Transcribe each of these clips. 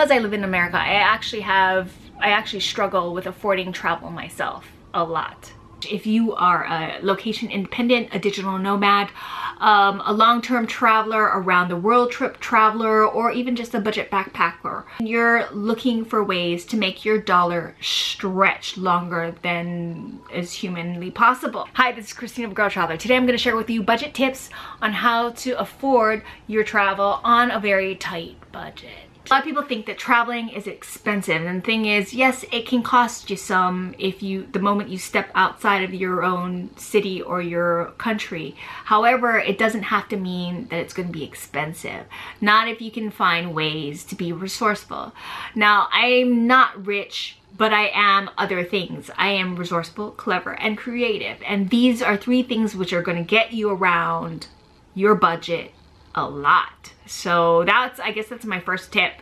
Because I live in America, I actually have, I actually struggle with affording travel myself a lot. If you are a location independent, a digital nomad, um, a long-term traveler, around the world trip traveler, or even just a budget backpacker, you're looking for ways to make your dollar stretch longer than is humanly possible. Hi, this is Christina Grrrl Traveler. Today I'm going to share with you budget tips on how to afford your travel on a very tight budget. A lot of people think that traveling is expensive and the thing is, yes, it can cost you some if you, the moment you step outside of your own city or your country. However, it doesn't have to mean that it's going to be expensive. Not if you can find ways to be resourceful. Now, I'm not rich but I am other things. I am resourceful, clever, and creative. And these are three things which are going to get you around your budget a lot. So that's, I guess that's my first tip.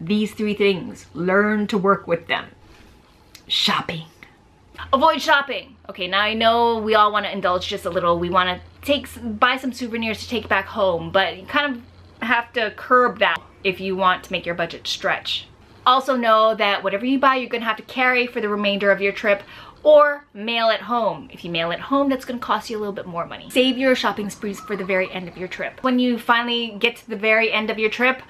These three things, learn to work with them. Shopping. Avoid shopping. Okay, now I know we all want to indulge just a little. We want to take, buy some souvenirs to take back home, but you kind of have to curb that if you want to make your budget stretch. Also know that whatever you buy, you're gonna have to carry for the remainder of your trip or mail it home. If you mail it home, that's gonna cost you a little bit more money. Save your shopping sprees for the very end of your trip. When you finally get to the very end of your trip,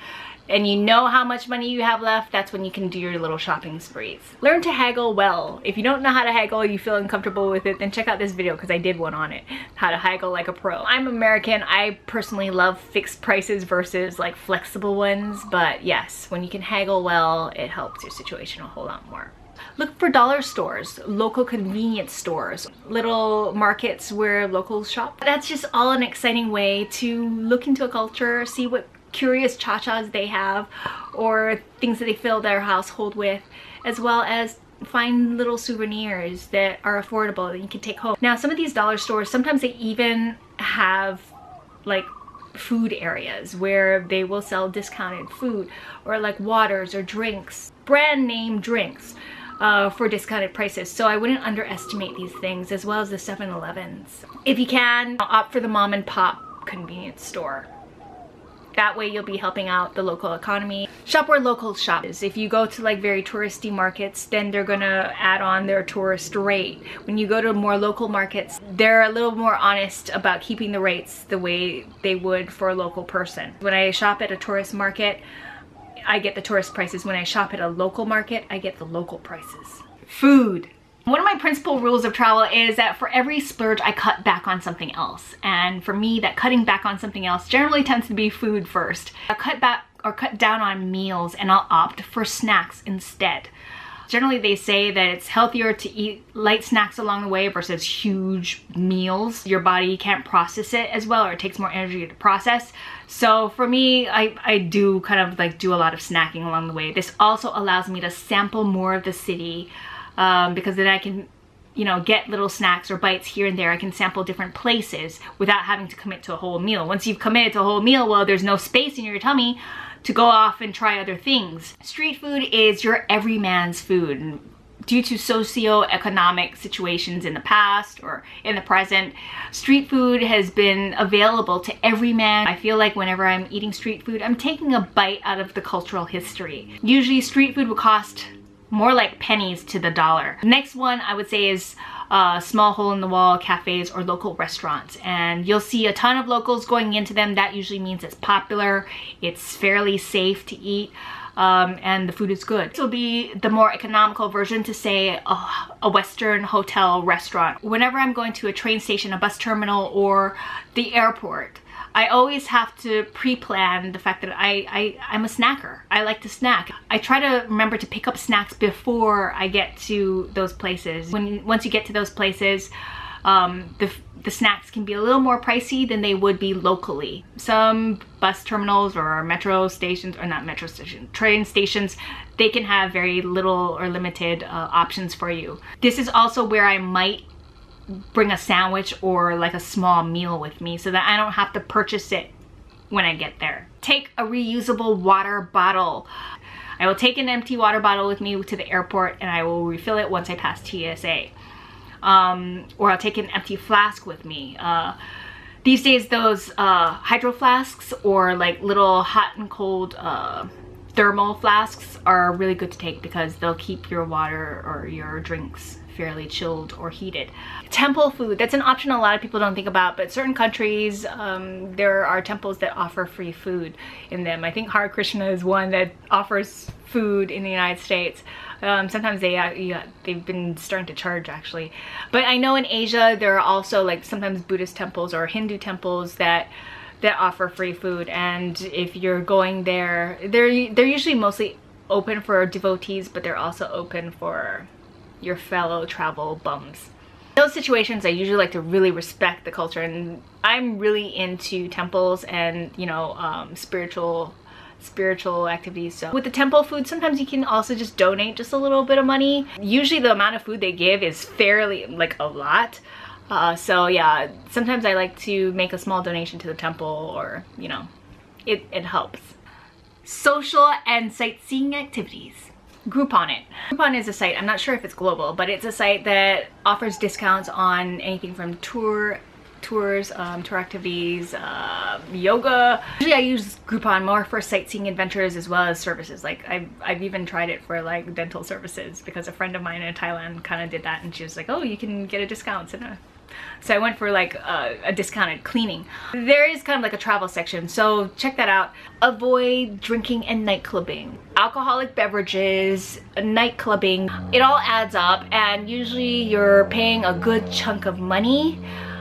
and you know how much money you have left, that's when you can do your little shopping sprees. Learn to haggle well. If you don't know how to haggle, you feel uncomfortable with it, then check out this video because I did one on it. How to haggle like a pro. I'm American. I personally love fixed prices versus like flexible ones, but yes, when you can haggle well, it helps your situation a whole lot more. Look for dollar stores, local convenience stores, little markets where locals shop. That's just all an exciting way to look into a culture, see what curious cha-chas they have or things that they fill their household with, as well as find little souvenirs that are affordable that you can take home. Now some of these dollar stores, sometimes they even have like food areas where they will sell discounted food or like waters or drinks, brand name drinks uh, for discounted prices. So I wouldn't underestimate these things as well as the 7-Elevens. If you can, opt for the mom and pop convenience store. That way you'll be helping out the local economy. Shop where locals shop. If you go to like very touristy markets, then they're gonna add on their tourist rate. When you go to more local markets, they're a little more honest about keeping the rates the way they would for a local person. When I shop at a tourist market, I get the tourist prices. When I shop at a local market, I get the local prices. Food. One of my principal rules of travel is that for every splurge, I cut back on something else. And for me, that cutting back on something else generally tends to be food first. I'll cut back or cut down on meals and I'll opt for snacks instead. Generally, they say that it's healthier to eat light snacks along the way versus huge meals. Your body can't process it as well or it takes more energy to process. So for me, I, I do kind of like do a lot of snacking along the way. This also allows me to sample more of the city um, because then I can you know, get little snacks or bites here and there. I can sample different places without having to commit to a whole meal. Once you've committed to a whole meal, well, there's no space in your tummy to go off and try other things. Street food is your everyman's food. Due to socio-economic situations in the past or in the present, street food has been available to every man. I feel like whenever I'm eating street food, I'm taking a bite out of the cultural history. Usually street food will cost more like pennies to the dollar. Next one I would say is uh, small hole in the wall cafes or local restaurants and you'll see a ton of locals going into them that usually means it's popular it's fairly safe to eat um, and the food is good. This will be the more economical version to say a western hotel restaurant. Whenever I'm going to a train station, a bus terminal, or the airport, I always have to pre-plan the fact that I, I, I'm a snacker. I like to snack. I try to remember to pick up snacks before I get to those places. When Once you get to those places, um, the, the snacks can be a little more pricey than they would be locally. Some bus terminals or metro stations, or not metro station, train stations, they can have very little or limited uh, options for you. This is also where I might bring a sandwich or like a small meal with me so that I don't have to purchase it when I get there. Take a reusable water bottle. I will take an empty water bottle with me to the airport and I will refill it once I pass TSA. Um, or I'll take an empty flask with me. Uh, these days those uh, hydro flasks or like little hot and cold uh, thermal flasks are really good to take because they'll keep your water or your drinks fairly chilled or heated. Temple food, that's an option a lot of people don't think about, but certain countries, um, there are temples that offer free food in them. I think Hare Krishna is one that offers food in the United States. Um, sometimes they uh, yeah, they've been starting to charge actually. But I know in Asia there are also like sometimes Buddhist temples or Hindu temples that that offer free food and if you're going there they're they're usually mostly open for devotees but they're also open for your fellow travel bums in those situations I usually like to really respect the culture and I'm really into temples and you know um, spiritual spiritual activities. So with the temple food, sometimes you can also just donate just a little bit of money. Usually the amount of food they give is fairly like a lot. Uh, so yeah, sometimes I like to make a small donation to the temple or, you know, it, it helps. Social and sightseeing activities. Groupon it. Groupon is a site, I'm not sure if it's global, but it's a site that offers discounts on anything from tour tours, um, tour activities, uh, yoga. Usually I use Groupon more for sightseeing adventures as well as services. Like I've, I've even tried it for like dental services because a friend of mine in Thailand kind of did that and she was like, oh, you can get a discount. So, so I went for like a, a, discounted cleaning. There is kind of like a travel section, so check that out. Avoid drinking and night clubbing. Alcoholic beverages, night clubbing, it all adds up and usually you're paying a good chunk of money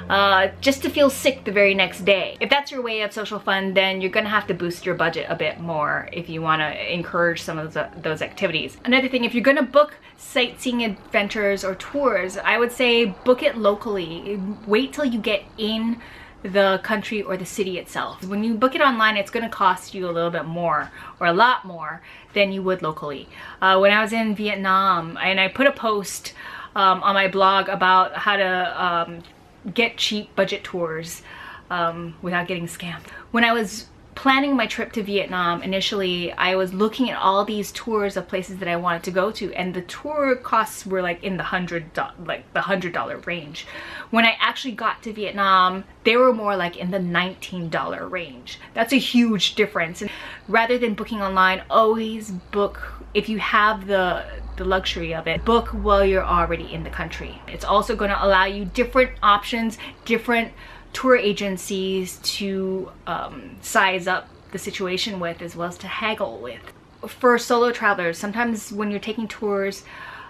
uh, just to feel sick the very next day. If that's your way of social fun, then you're gonna have to boost your budget a bit more if you wanna encourage some of the, those activities. Another thing, if you're gonna book sightseeing adventures or tours, I would say book it locally. Wait till you get in the country or the city itself. When you book it online, it's gonna cost you a little bit more or a lot more than you would locally. Uh, when I was in Vietnam and I put a post um, on my blog about how to um, get cheap budget tours um, without getting scammed. When I was planning my trip to Vietnam, initially I was looking at all these tours of places that I wanted to go to and the tour costs were like in the hundred like the hundred dollar range. When I actually got to Vietnam, they were more like in the $19 range. That's a huge difference. And rather than booking online, always book if you have the the luxury of it. Book while you're already in the country. It's also going to allow you different options, different tour agencies to um, size up the situation with as well as to haggle with. For solo travelers, sometimes when you're taking tours,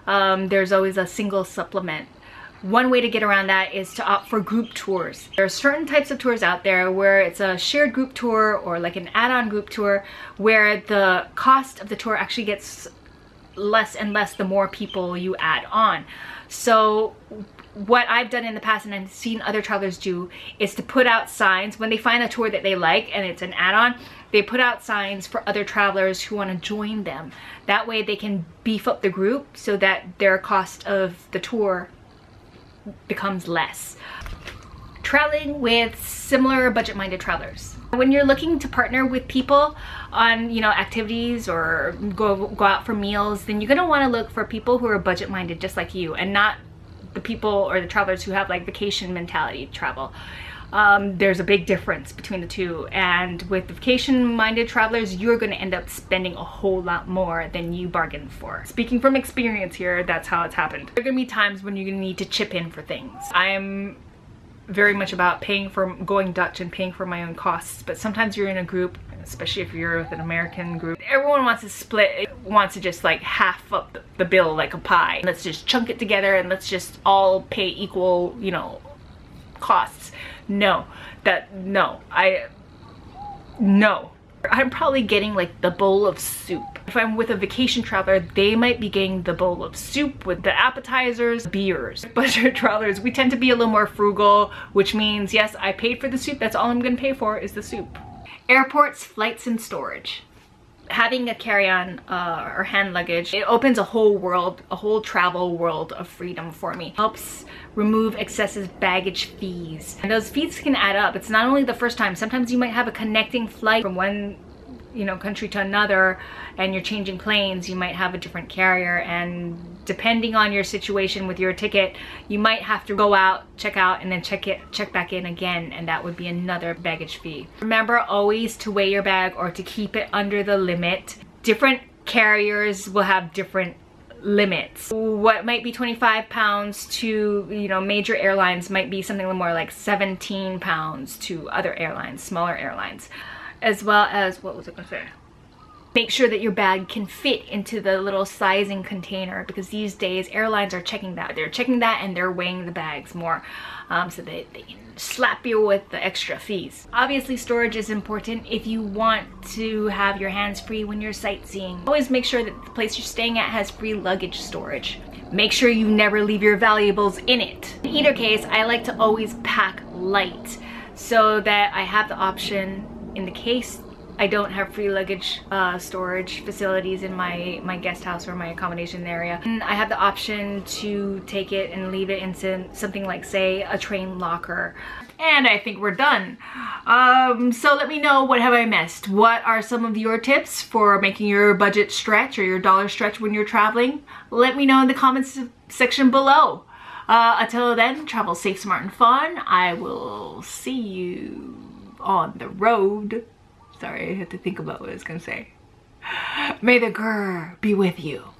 um, there's always a single supplement one way to get around that is to opt for group tours. There are certain types of tours out there where it's a shared group tour or like an add-on group tour where the cost of the tour actually gets less and less the more people you add on. So what I've done in the past and I've seen other travelers do is to put out signs when they find a tour that they like and it's an add-on they put out signs for other travelers who want to join them that way they can beef up the group so that their cost of the tour becomes less traveling with similar budget-minded travelers when you're looking to partner with people on, you know, activities or go, go out for meals, then you're gonna wanna look for people who are budget minded just like you and not the people or the travelers who have like vacation mentality travel. Um, there's a big difference between the two and with vacation-minded travelers you're going to end up spending a whole lot more than you bargained for. Speaking from experience here that's how it's happened. There are going to be times when you're to need to chip in for things. I'm very much about paying for going Dutch and paying for my own costs but sometimes you're in a group especially if you're with an American group everyone wants to split wants to just like half up the bill like a pie let's just chunk it together and let's just all pay equal you know costs no that no I no I'm probably getting like the bowl of soup. If I'm with a vacation traveler, they might be getting the bowl of soup with the appetizers, beers. Budget travelers, we tend to be a little more frugal, which means yes, I paid for the soup, that's all I'm gonna pay for is the soup. Airports, flights, and storage having a carry-on uh, or hand luggage, it opens a whole world, a whole travel world of freedom for me. Helps remove excessive baggage fees. And those fees can add up. It's not only the first time, sometimes you might have a connecting flight from one you know country to another and you're changing planes you might have a different carrier and depending on your situation with your ticket you might have to go out check out and then check it check back in again and that would be another baggage fee remember always to weigh your bag or to keep it under the limit different carriers will have different limits. What might be 25 pounds to, you know, major airlines might be something more like 17 pounds to other airlines, smaller airlines. As well as, what was I gonna say? Make sure that your bag can fit into the little sizing container because these days airlines are checking that. They're checking that and they're weighing the bags more um, so they, they slap you with the extra fees. Obviously storage is important if you want to have your hands free when you're sightseeing. Always make sure that the place you're staying at has free luggage storage. Make sure you never leave your valuables in it. In either case, I like to always pack light so that I have the option in the case I don't have free luggage uh, storage facilities in my, my guest house or my accommodation area. And I have the option to take it and leave it into something like say a train locker. And I think we're done. Um, so let me know what have I missed. What are some of your tips for making your budget stretch or your dollar stretch when you're traveling? Let me know in the comments section below. Uh, until then, travel safe, smart, and fun. I will see you on the road. Sorry, I had to think about what I was gonna say. May the grr be with you.